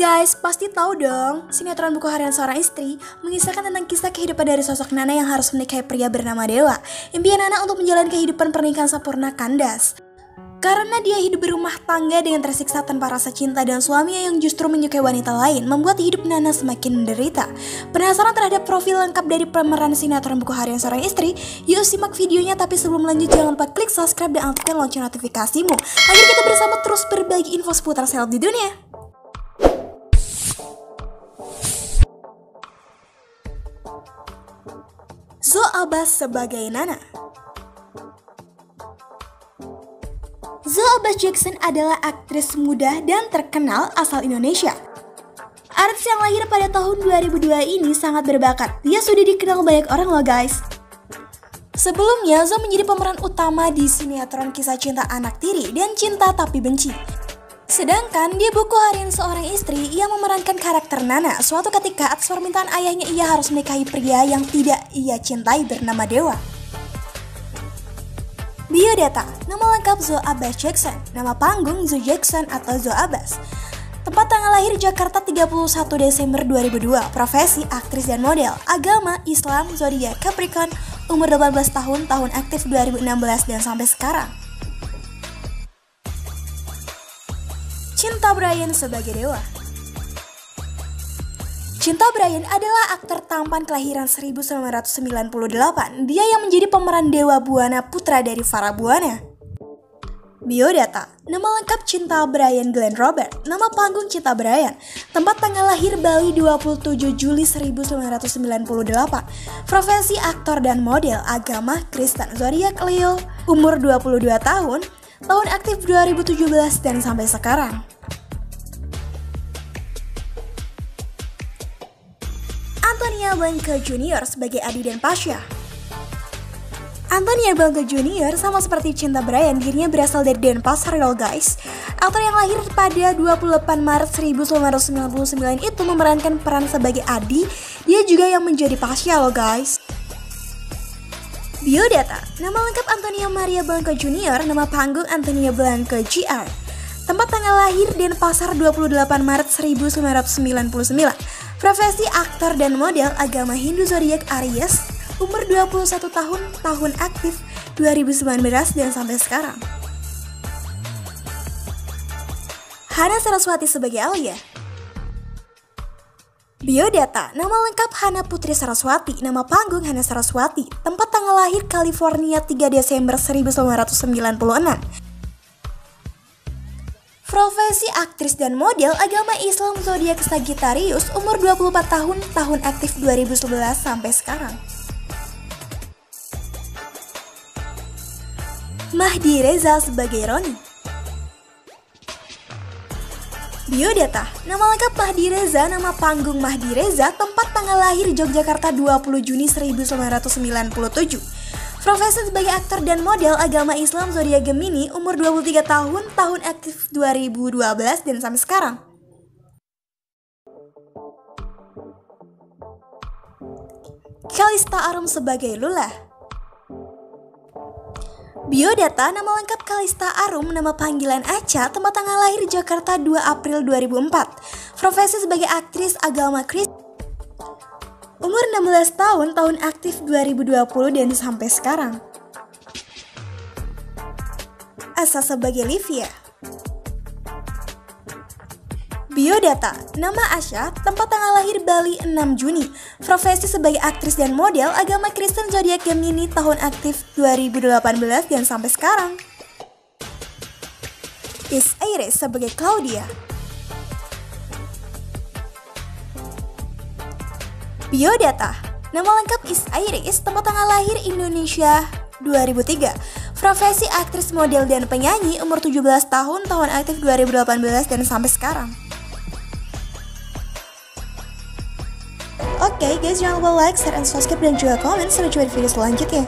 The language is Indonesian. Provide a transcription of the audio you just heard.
guys, pasti tahu dong, sinetron Buku Harian Seorang Istri mengisahkan tentang kisah kehidupan dari sosok Nana yang harus menikahi pria bernama Dewa. Impian Nana untuk menjalani kehidupan pernikahan sempurna kandas. Karena dia hidup berumah tangga dengan tersiksa tanpa rasa cinta dan suaminya yang justru menyukai wanita lain, membuat hidup Nana semakin menderita. Penasaran terhadap profil lengkap dari pemeran sinetron Buku Harian Seorang Istri? Yuk simak videonya, tapi sebelum lanjut jangan lupa klik subscribe dan aktifkan lonceng notifikasimu, agar kita bersama terus berbagi info seputar seleb di dunia. Zo Abbas sebagai Nana. Zo Abbas Jackson adalah aktris muda dan terkenal asal Indonesia. Artis yang lahir pada tahun 2002 ini sangat berbakat. Dia sudah dikenal banyak orang loh guys. Sebelumnya, Zo menjadi pemeran utama di sinetron kisah cinta anak tiri dan cinta tapi benci. Sedangkan di buku harian seorang istri, ia memerankan karakter Nana. Suatu ketika atas permintaan ayahnya ia harus menikahi pria yang tidak ia cintai bernama Dewa. Biodata, nama lengkap Zo Abbas Jackson, nama panggung Zo Jackson atau Zo Abbas. Tempat tanggal lahir Jakarta 31 Desember 2002, profesi aktris dan model, agama Islam, zodiak Capricorn, umur 18 tahun, tahun aktif 2016 dan sampai sekarang. Cinta Brian sebagai dewa. Cinta Brian adalah aktor tampan kelahiran 1998. Dia yang menjadi pemeran Dewa Buana putra dari Farah Buana. Biodata, nama lengkap Cinta Brian Glenn Robert, nama panggung Cinta Brian, tempat tanggal lahir Bali 27 Juli 1998, profesi aktor dan model, agama Kristen, zodiak Leo, umur 22 tahun, tahun aktif 2017 dan sampai sekarang. Antonia Blanca Junior sebagai Adi dan Pasha. Antonia Blanca Junior sama seperti Cinta Brian dirinya berasal dari Denpasar loh guys. Aktor yang lahir pada 28 Maret 1999 itu memerankan peran sebagai Adi, dia juga yang menjadi Pasha loh guys. Biodata, nama lengkap Antonia Maria Blanco Junior, nama panggung Antonia Blanco GR. Tempat tanggal lahir Denpasar 28 Maret 1999. Profesi aktor dan model agama Hindu zodiak Aries, umur 21 tahun, tahun aktif 2019 dan sampai sekarang. Hana Saraswati sebagai Alia. Biodata, nama lengkap Hana Putri Saraswati, nama panggung Hana Saraswati, tempat tanggal lahir California 3 Desember 1996. Profesi aktris dan model agama Islam zodiak Sagittarius umur 24 tahun, tahun aktif 2011 sampai sekarang. Mahdi Reza sebagai Roni. Biodata, nama lengkap Mahdi Reza, nama panggung Mahdi Reza, tempat tanggal lahir Yogyakarta 20 Juni 1997. Profesi sebagai aktor dan model agama Islam zodiak Gemini, umur 23 tahun, tahun aktif 2012 dan sampai sekarang. Kalista Arum sebagai Lula. Biodata nama lengkap Kalista Arum, nama panggilan Aca, tempat tanggal lahir Jakarta 2 April 2004. Profesi sebagai aktris agama Kristen. Umur 16 tahun, tahun aktif 2020 dan sampai sekarang. Asa sebagai Livia. Biodata, nama Asya, tempat tanggal lahir Bali 6 Juni, profesi sebagai aktris dan model, agama Kristen zodiak Gemini, tahun aktif 2018 dan sampai sekarang. Is Iris sebagai Claudia. Biodata, nama lengkap Is Iris, tempat tanggal lahir Indonesia 2003. Profesi aktris, model, dan penyanyi umur 17 tahun, tahun aktif 2018 dan sampai sekarang. Oke okay, guys, jangan lupa like, share, dan subscribe dan juga komen. Sampai jumpa di video selanjutnya.